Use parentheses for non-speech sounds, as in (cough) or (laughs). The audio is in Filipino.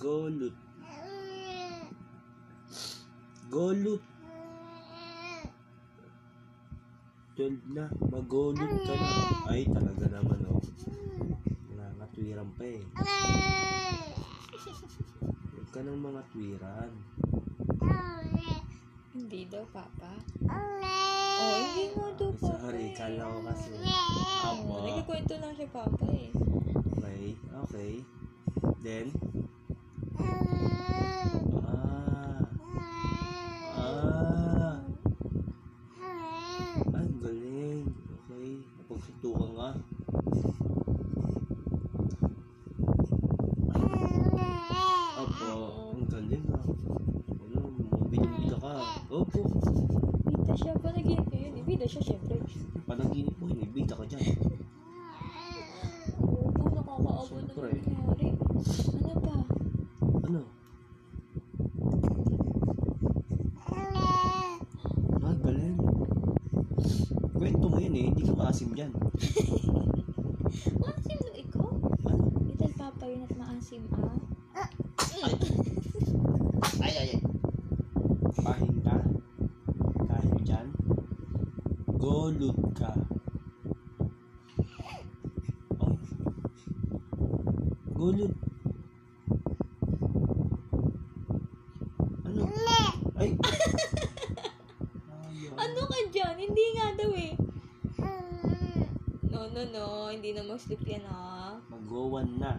Golut. Golut. 12 na. Magolot ka na. Ay, talaga naman, oh. Tuwiran pa eh. Huwag ka ng mga tuwiran. Hindi daw, Papa. Oh, hindi nga daw, Papa. Sorry, eh. kala ko kasi. Oh, Apo. nagkikwento lang siya, Papa eh. Okay, okay. Then, ah, ah, ay, galing. Okay, napagsuntukan nga. Opo, ang galing ah. Ano, ka. Opo, Bida siya. Panaginip niya yun eh. Bida siya, syempre. panaginip mo yun, eh, bida ka dyan. Oo, nakakaawa na nangyari. Ano pa? Ano? Ah, galing. Yan eh, hindi ka maasim dyan. (laughs) Maasim na ikaw? Ano? Little Papa yun at maasim ah. (laughs) Ay, ay, ay. Pahin ka. Kahit dyan. Golud ka. Ay. Golud. Ano? Ay. Ayaw. Ano ka dyan? Hindi nga daw eh. No, no. Hindi na mag-sleep yan ah. Mag-go one na.